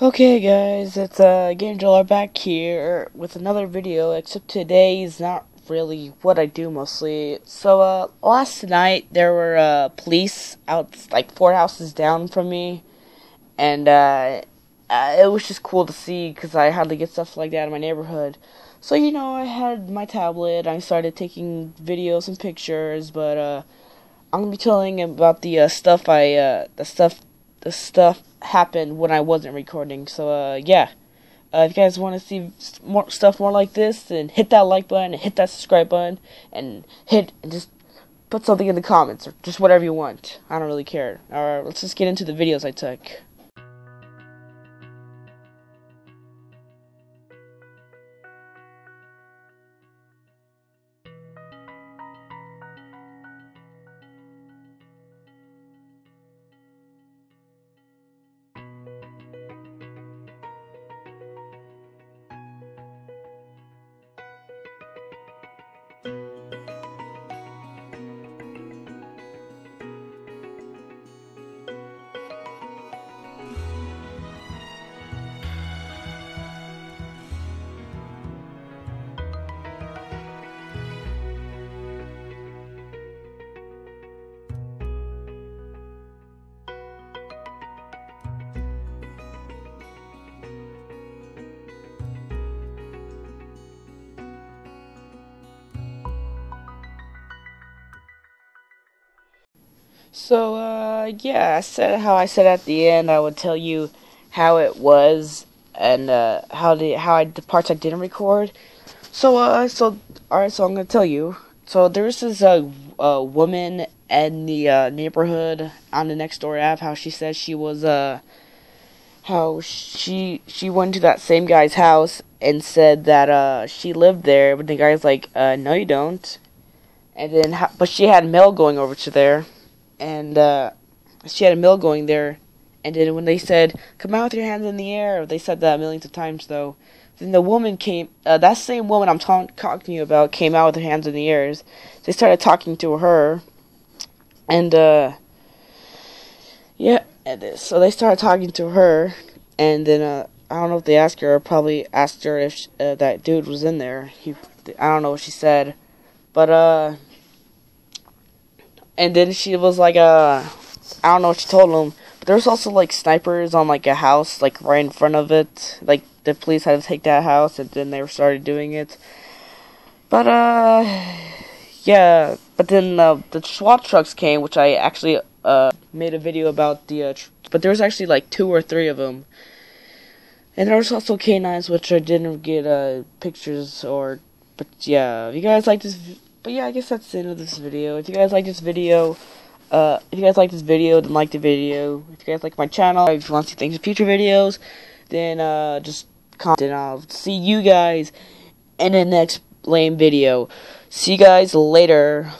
Okay guys, it's uh, Game Drawer back here with another video, except today is not really what I do mostly. So uh, last night there were uh, police out like four houses down from me, and uh, uh it was just cool to see because I hardly get stuff like that in my neighborhood. So you know, I had my tablet, I started taking videos and pictures, but uh, I'm gonna be telling about the uh, stuff I uh, the stuff the stuff happened when I wasn't recording. So uh, yeah, uh, if you guys want to see more stuff more like this, then hit that like button, and hit that subscribe button, and hit and just put something in the comments or just whatever you want. I don't really care. Alright, let's just get into the videos I took. So, uh, yeah, I said how I said at the end I would tell you how it was and uh, how the how I the parts I didn't record. So, uh, so all right, so I'm gonna tell you. So there was this uh, woman in the uh, neighborhood on the next door app. How she says she was uh how she she went to that same guy's house and said that uh she lived there, but the guy's like, uh, no, you don't. And then, but she had mail going over to there and uh, she had a mill going there. And then when they said, "Come out with your hands in the air," they said that millions of times though. Then the woman came. Uh, that same woman I'm ta- talking to you about came out with her hands in the air. They started talking to her, and uh, yeah, so they started talking to her, and then uh, I don't know if they asked her. Or probably asked her if she, uh, that dude was in there. He, I don't know what she said, but uh, and then she was like, uh, I don't know what she told him, but there was also like snipers on like a house, like right in front of it. Like the police had to take that house, and then they started doing it. But uh, yeah. But then uh, the SWAT trucks came, which I actually uh made a video about the. Uh, tr- but there was actually like two or three of them. And there was also canines, which I didn't get uh pictures or. But yeah, if you guys like this but yeah, I guess that's the end of this video. If you guys like this video, uh, if you guys like this video, then like the video. If you guys like my channel, if you want to see things in future videos, then uh, just comment and I'll see you guys in the next lame video. See you guys later.